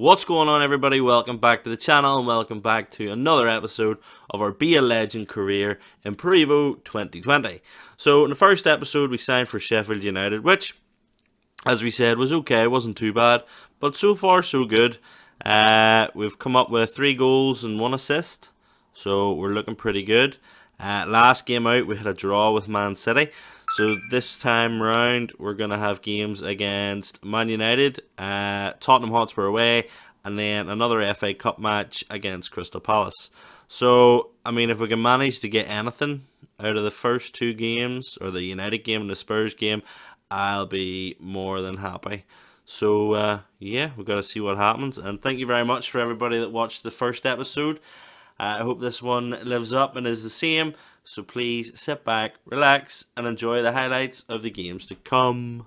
What's going on, everybody? Welcome back to the channel and welcome back to another episode of our Be a Legend career in Pro Evo 2020. So, in the first episode, we signed for Sheffield United, which, as we said, was okay, wasn't too bad, but so far, so good. Uh, we've come up with three goals and one assist, so we're looking pretty good. Uh, last game out, we had a draw with Man City. So this time round, we're going to have games against Man United, uh, Tottenham Hotspur away, and then another FA Cup match against Crystal Palace. So, I mean, if we can manage to get anything out of the first two games, or the United game and the Spurs game, I'll be more than happy. So, uh, yeah, we've got to see what happens. And thank you very much for everybody that watched the first episode. Uh, I hope this one lives up and is the same. So please sit back, relax, and enjoy the highlights of the games to come.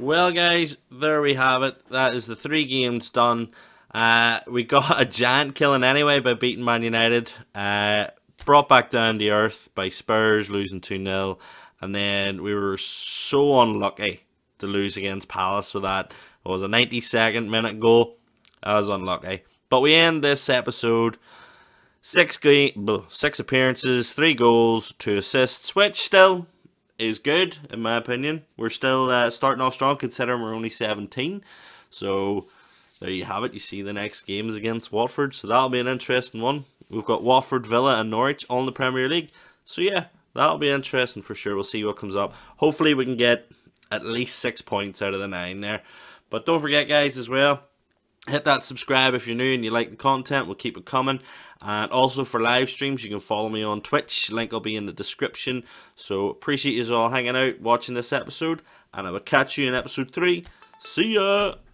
Well, guys, there we have it. That is the three games done. Uh, we got a giant killing anyway by beating Man United. Uh, brought back down to earth by Spurs losing 2 0. And then we were so unlucky to lose against Palace with that. It was a 92nd minute goal. That was unlucky. But we end this episode six six appearances, three goals, two assists, which still is good in my opinion. We're still uh, starting off strong considering we're only 17. So there you have it. You see the next game is against Watford, so that'll be an interesting one. We've got Watford, Villa, and Norwich on the Premier League. So yeah, that'll be interesting for sure. We'll see what comes up. Hopefully we can get at least six points out of the nine there. But don't forget, guys, as well, hit that subscribe if you're new and you like the content. We'll keep it coming. And also for live streams, you can follow me on Twitch. Link will be in the description. So appreciate you all hanging out, watching this episode. And I will catch you in episode 3. See ya!